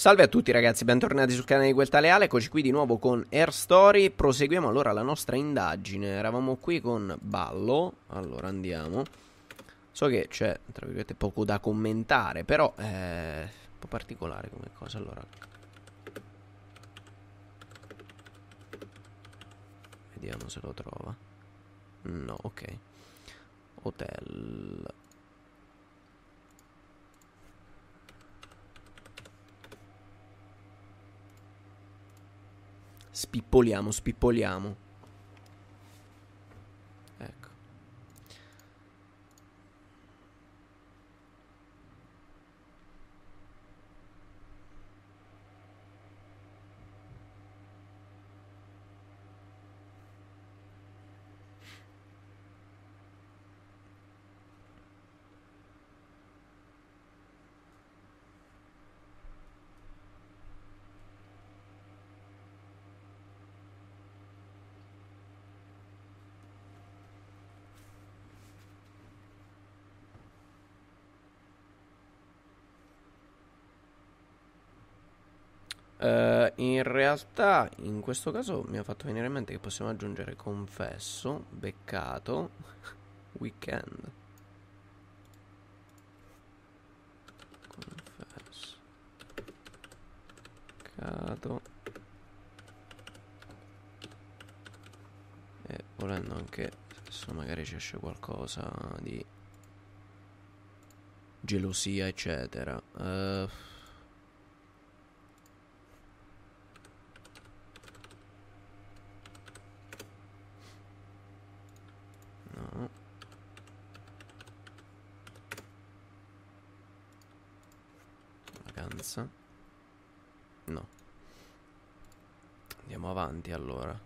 Salve a tutti ragazzi, bentornati sul canale di Guelta Leale, eccoci qui di nuovo con Air Story, proseguiamo allora la nostra indagine, eravamo qui con Ballo, allora andiamo, so che c'è tra virgolette poco da commentare, però è un po' particolare come cosa, allora. Vediamo se lo trova, no ok, hotel... Spippoliamo, spippoliamo. Uh, in realtà in questo caso mi ha fatto venire in mente che possiamo aggiungere confesso, beccato, weekend. Confesso. Beccato. E volendo anche adesso magari ci esce qualcosa di gelosia eccetera. Uh, vacanza. No. Andiamo avanti allora.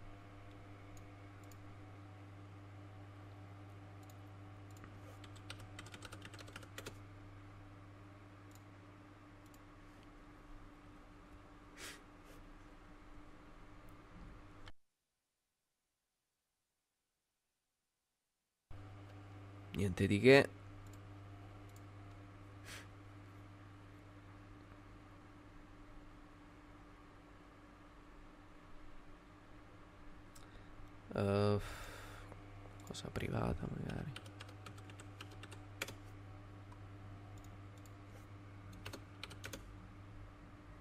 Niente di che. Uh, cosa privata magari.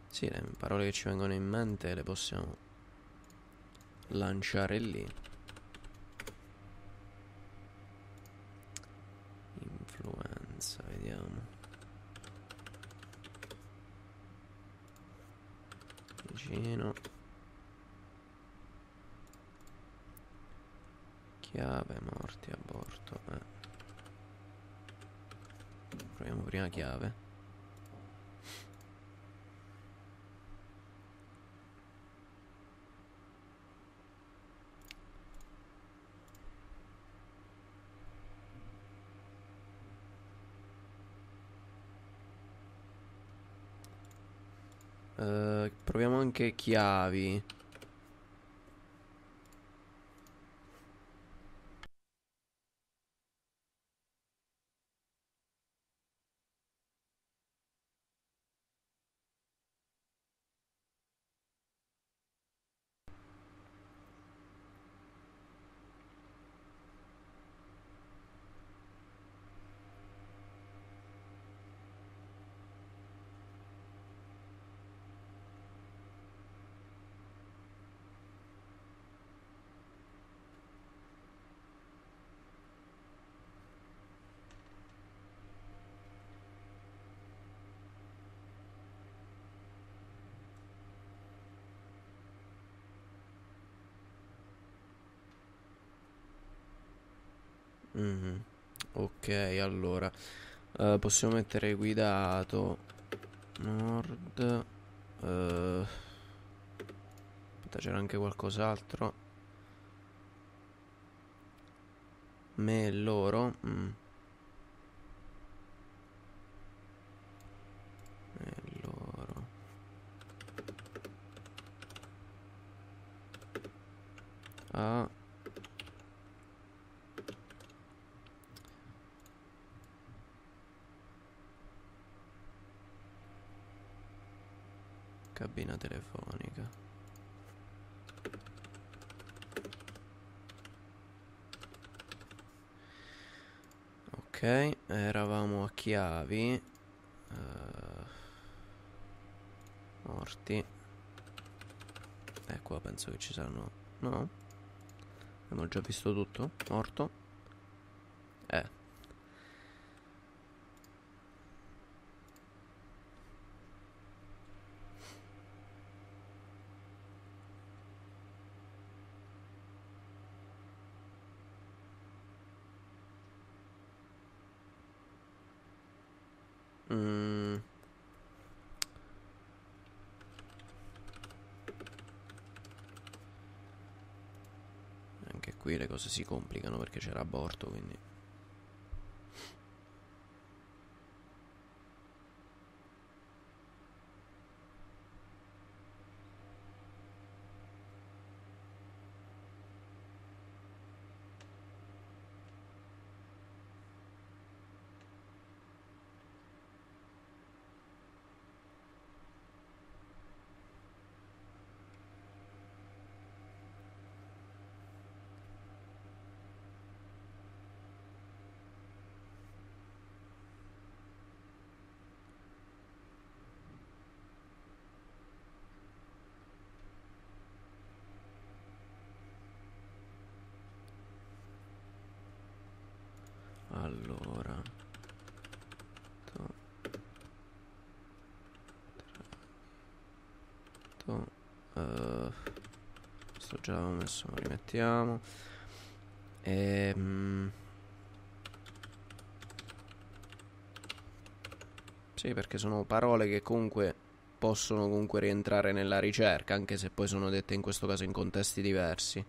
Sì, le parole che ci vengono in mente le possiamo lanciare lì. Influenza, vediamo. Vicino. Chiave, morti, aborto. Eh. Proviamo prima chiave. Uh, proviamo anche chiavi. Mm-hmm. Ok, allora uh, possiamo mettere guidato nord. Uh, aspetta, c'era anche qualcos'altro. Me loro. Mm. Cabina telefonica. Ok, eravamo a chiavi. Uh, morti. E qua penso che ci saranno... No? Abbiamo già visto tutto? Morto? Eh. Mm. Anche qui le cose si complicano perché c'era aborto, quindi... Allora. To. To. Uh, sto già l'avevo messo, lo rimettiamo. Ehm. Sì, perché sono parole che comunque possono comunque rientrare nella ricerca, anche se poi sono dette in questo caso in contesti diversi.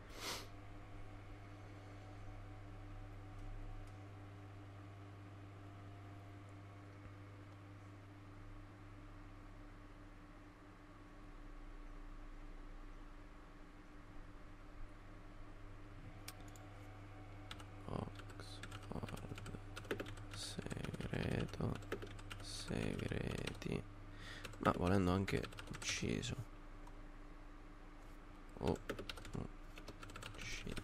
Ucciso. Oh, oh. Ucciso.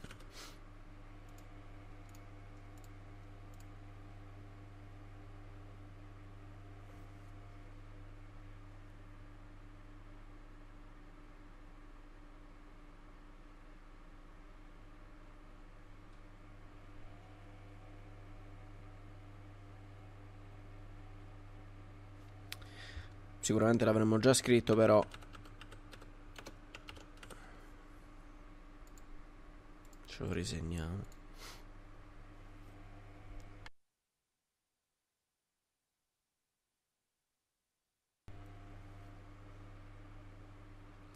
Sicuramente l'avremmo già scritto però. Ce lo risegniamo.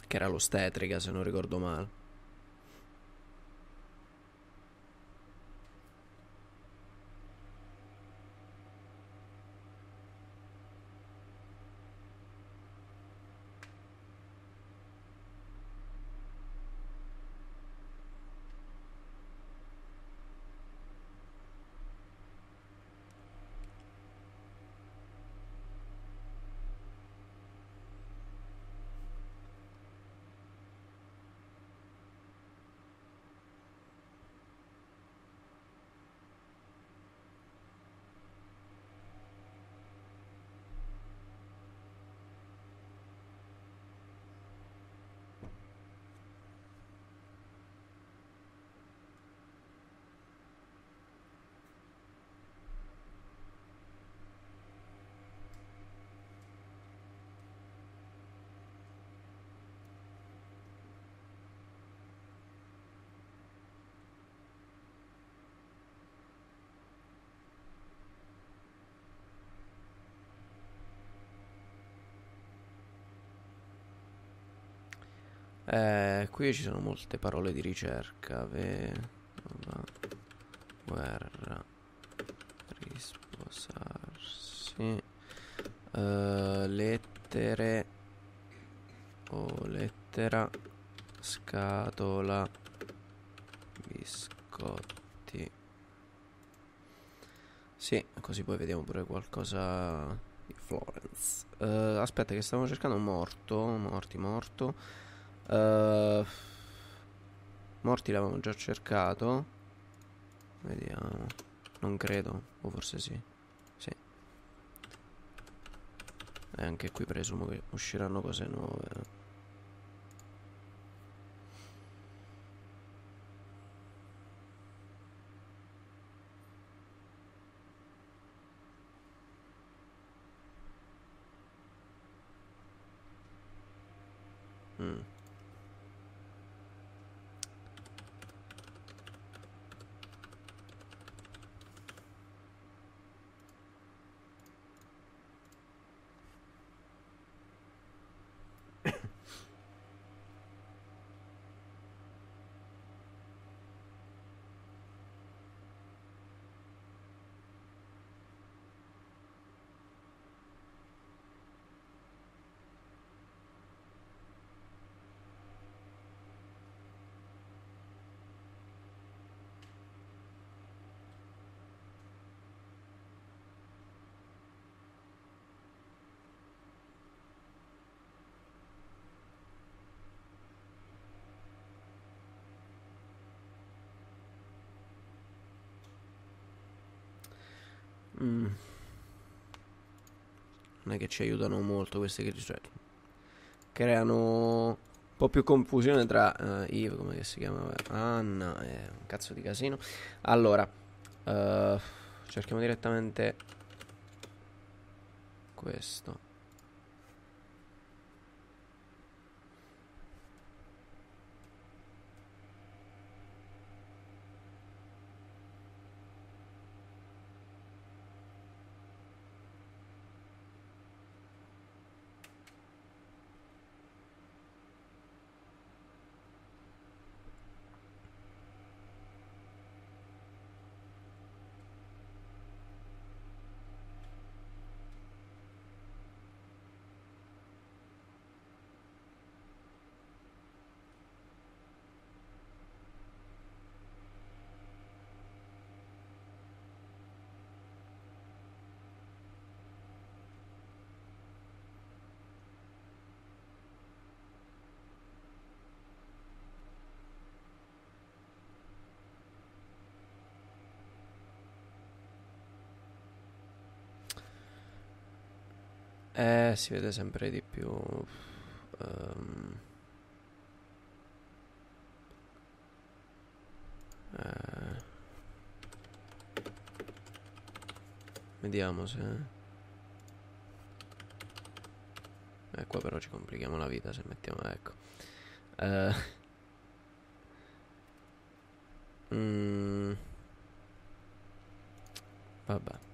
Che era l'ostetrica se non ricordo male Eh, qui ci sono molte parole di ricerca. Guerra. Risposarsi. Uh, lettere. O oh, lettera. Scatola. Biscotti. Sì, così poi vediamo pure qualcosa di Florence. Uh, aspetta, che stavamo cercando morto. Morti, morto. Uh, morti l'avevamo già cercato. Vediamo. Non credo. O forse sì. Sì. E anche qui presumo che usciranno cose nuove. Mm. Mm. Non è che ci aiutano molto queste che cioè, creano un po' più confusione tra uh, Eve, come si chiama? Anna, è un cazzo di casino. Allora, uh, cerchiamo direttamente questo. Eh, si vede sempre di più. Um, eh, vediamo se... Eh, qua però ci complichiamo la vita se mettiamo... Ecco. Eh, mm, vabbè.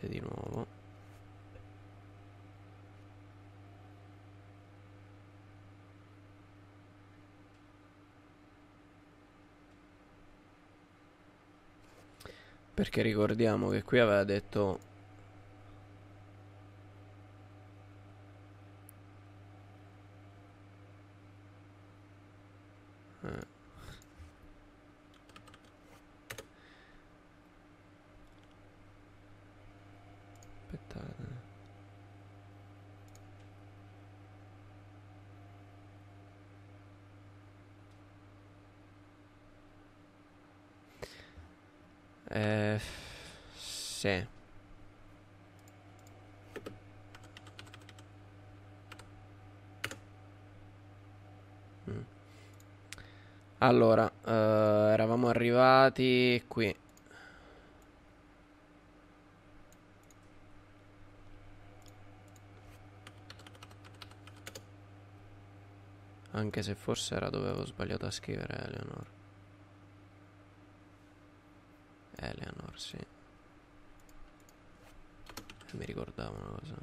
Niente di nuovo. Perché ricordiamo che qui aveva detto Eh, sì. Mm. Allora, uh, eravamo arrivati qui. Anche se forse era dove avevo sbagliato a scrivere Eleanor. Eleanor, sì. Mi ricordavo una cosa.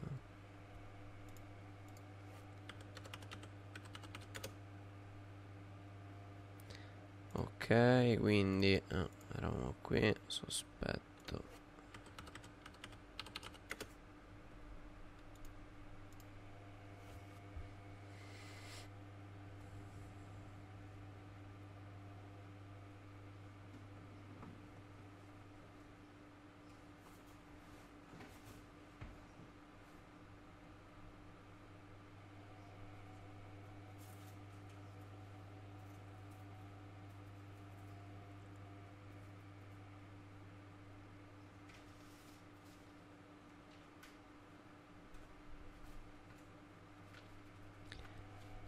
Ok, quindi oh, eravamo qui, sospetto.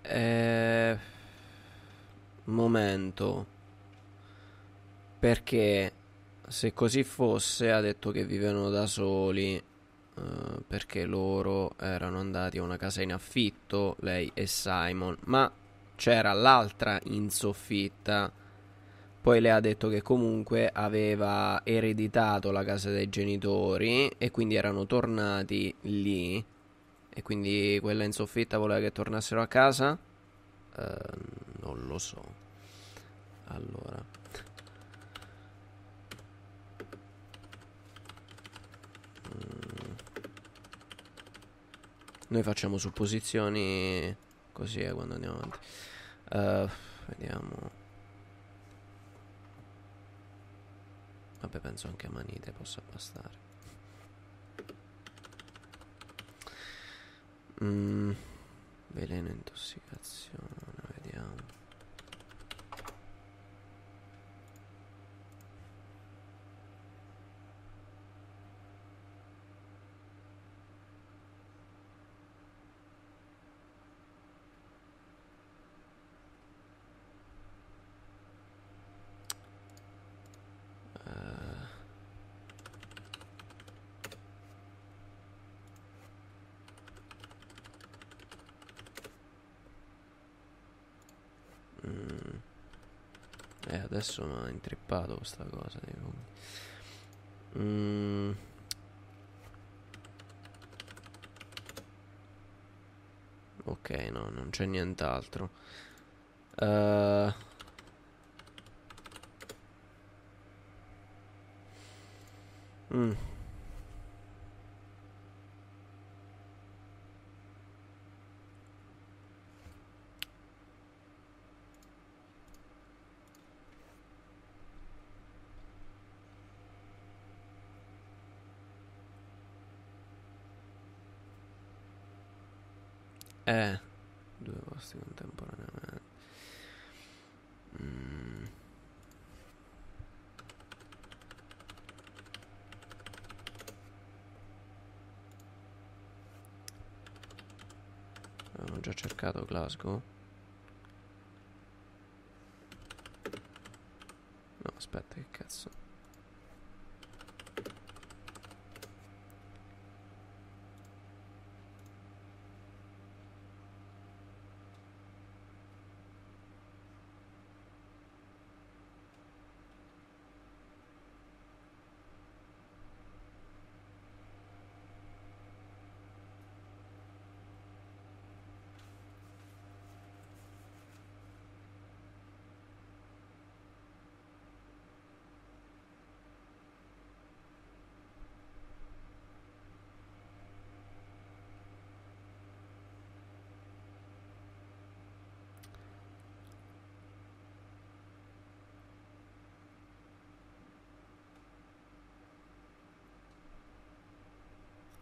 Eh, momento. Perché se così fosse, ha detto che vivevano da soli. eh, perché loro erano andati a una casa in affitto, lei e Simon. Ma c'era l'altra in soffitta. Poi le ha detto che comunque aveva ereditato la casa dei genitori e quindi erano tornati lì. E quindi quella in soffitta voleva che tornassero a casa? Eh, non lo so. Allora. Mm. Noi facciamo supposizioni così eh, quando andiamo avanti. Eh, vediamo. Vabbè, penso anche a Manite possa bastare. Mm, veleno intossicazione, vediamo. Mm, eh, adesso mi ha intrippato questa cosa. Dico. Mm, ok, no, non c'è nient'altro. Eh, mm, eh, due posti contemporaneamente. Mm. Avevamo già cercato Glasgow? No, aspetta, che cazzo.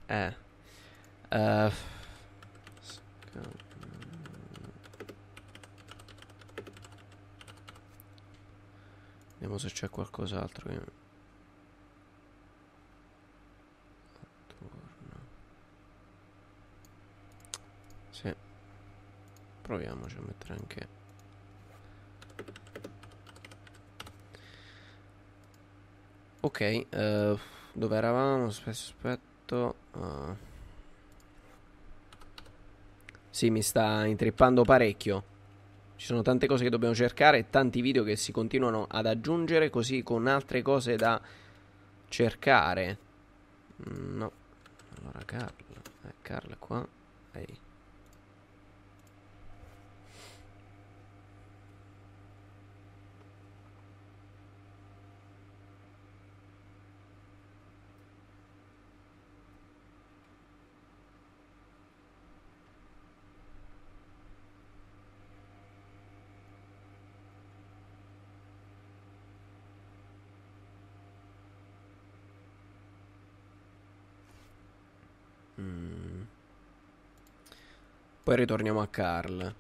Eh. Sca- Vediamo se c'è qualcos'altro che... Attorno. Sì. Proviamoci a mettere anche... Ok, eh, dove eravamo? Aspetta, aspetto. ah. Sì, mi sta intrippando parecchio. Ci sono tante cose che dobbiamo cercare e tanti video che si continuano ad aggiungere, così con altre cose da cercare. Mm, No. Allora, Carl. Eh, Carl qua. Ehi. Mm. Poi ritorniamo a Carl.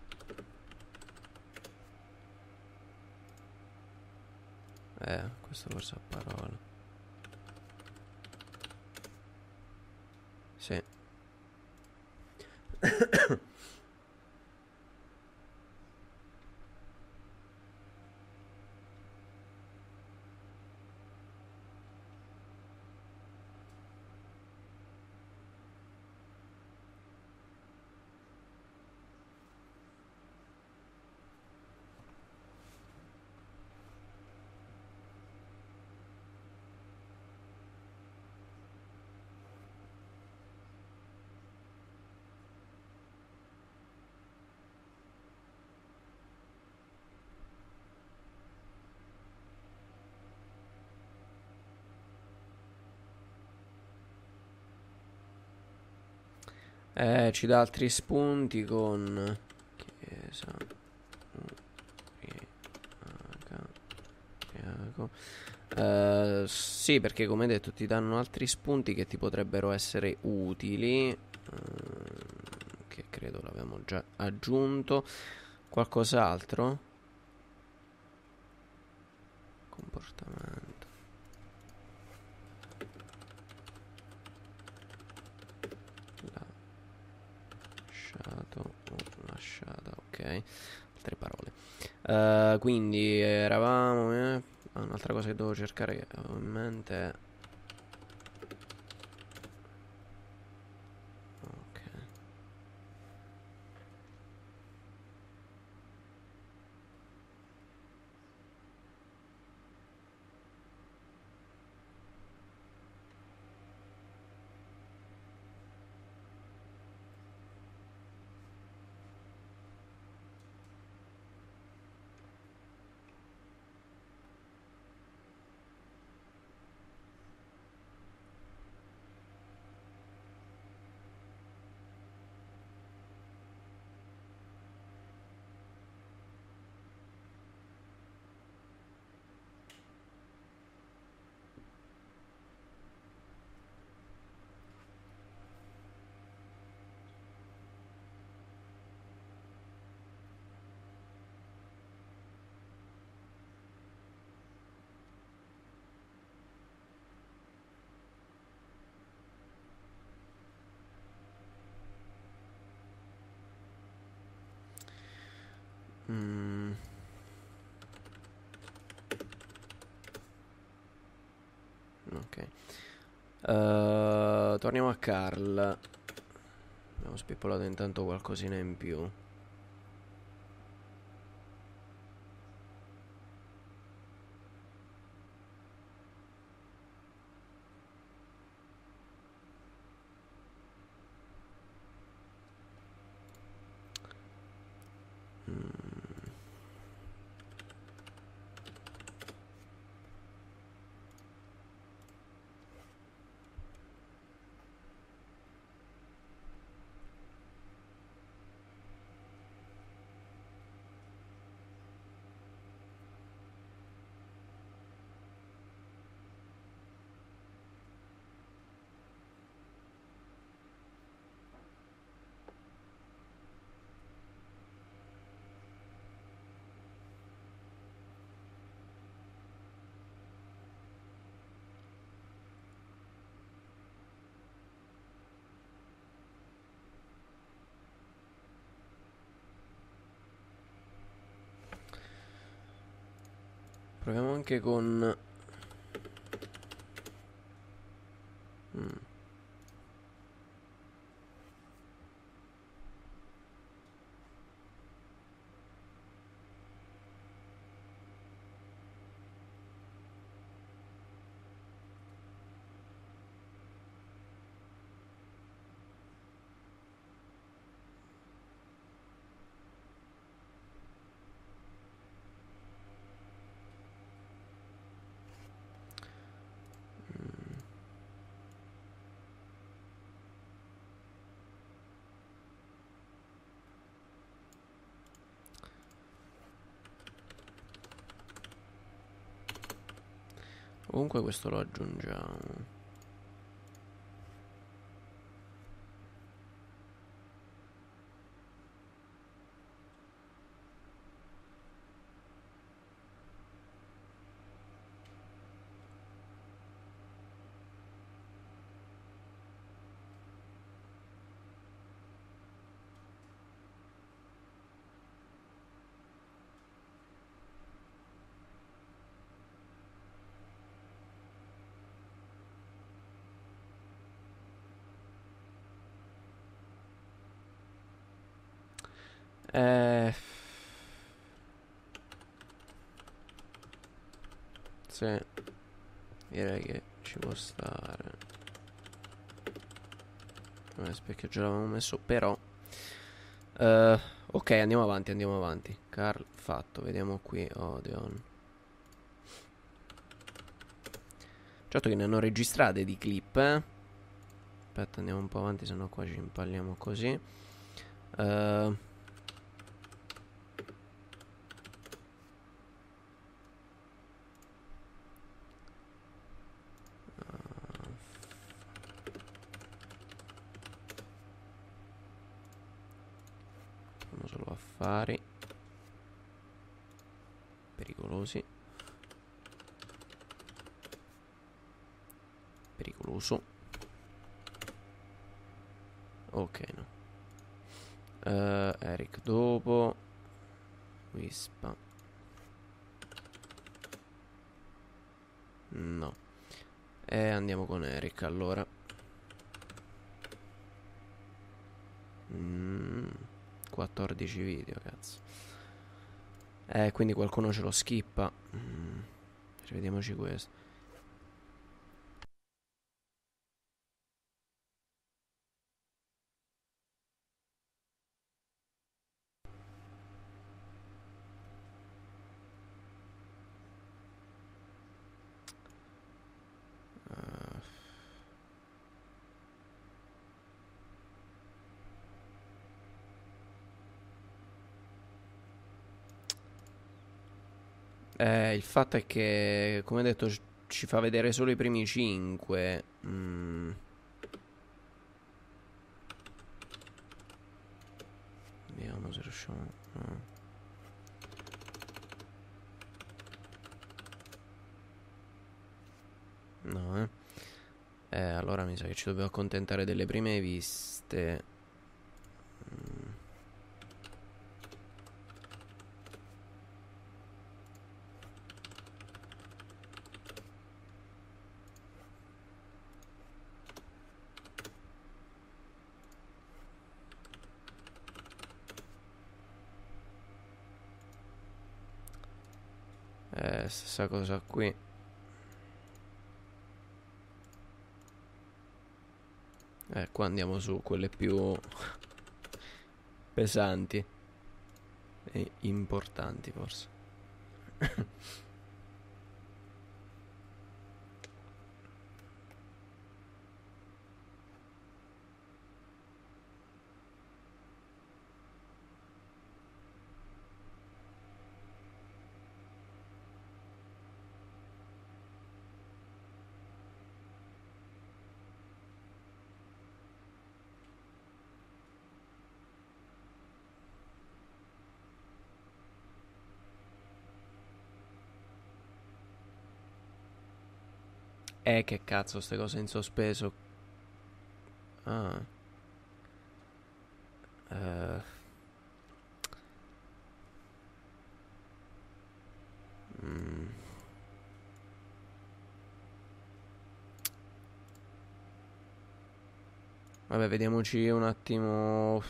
Eh, questo forse a parole. Sì. Eh, ci dà altri spunti con... Chiesa... Uh, sì, perché come detto ti danno altri spunti che ti potrebbero essere utili. Uh, che credo l'abbiamo già aggiunto. Qualcos'altro? Comportamento. Ok. Altre parole. Uh, quindi eravamo... Eh, un'altra cosa che devo cercare che Ok. Uh, torniamo a Carl. Abbiamo spippolato intanto qualcosina in più. Proviamo anche con... Comunque questo lo aggiungiamo. Eh... Sì. Direi che ci può stare. Eh, perché già l'avevamo messo, però... Uh, ok, andiamo avanti, andiamo avanti. Carl, fatto. Vediamo qui. Odeon. Certo che ne hanno registrate di clip, eh? aspetta, andiamo un po' avanti, sennò qua ci impalliamo così. Uh, affari pericolosi. Pericoloso. Ok no. Uh, Eric dopo. Wispa no. E andiamo con Eric allora 14 video cazzo. Eh quindi qualcuno ce lo skippa. Mm, rivediamoci questo Eh, il fatto è che, come detto, ci fa vedere solo i primi 5. Mm. Vediamo se riusciamo. No. No, eh. Eh, allora mi sa che ci dobbiamo accontentare delle prime viste. Eh, stessa cosa qui. Eh, qua andiamo su quelle più pesanti e importanti forse. Eh, che cazzo, queste cose in sospeso. Ah. Uh. Mm. Vabbè, vediamoci un attimo.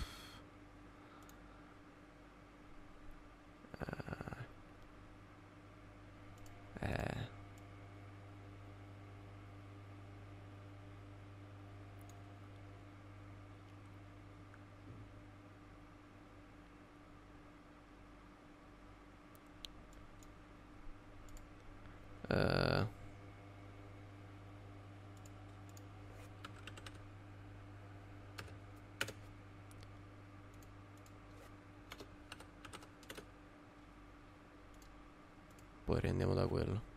Uh, poi rendiamo da quello.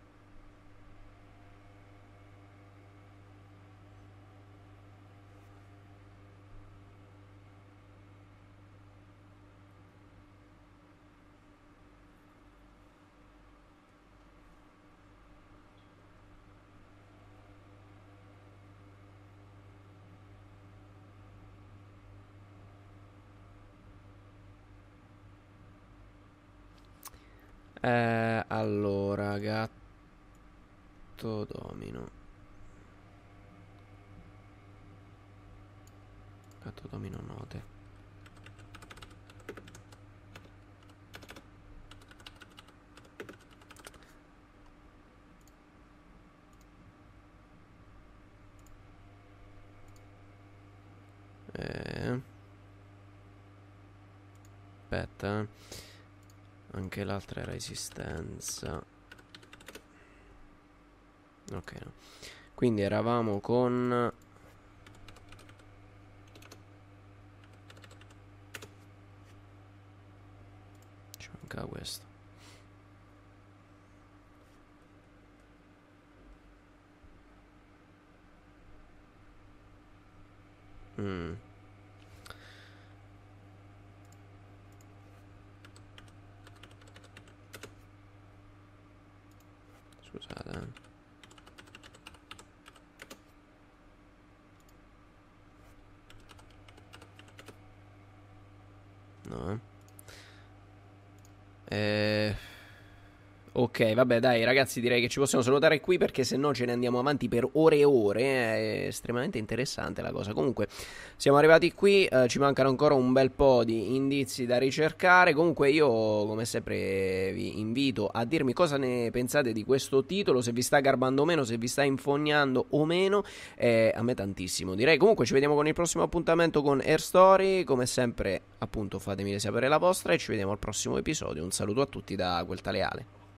Eh, allora, gatto domino. Gatto domino note. Eh. Aspetta. Anche l'altra era esistenza. Ok. No. Quindi eravamo con... Ci manca questo. Mmm. Scusate. Eh. No. Eh. Ok, vabbè, dai, ragazzi, direi che ci possiamo salutare qui perché se no ce ne andiamo avanti per ore e ore. È estremamente interessante la cosa. Comunque, siamo arrivati qui, eh, ci mancano ancora un bel po' di indizi da ricercare. Comunque, io, come sempre, vi invito a dirmi cosa ne pensate di questo titolo, se vi sta garbando o meno, se vi sta infognando o meno. Eh, a me tantissimo, direi. Comunque, ci vediamo con il prossimo appuntamento con Air Story. Come sempre, appunto, fatemi sapere la vostra e ci vediamo al prossimo episodio. Un saluto a tutti da Quel Taleale.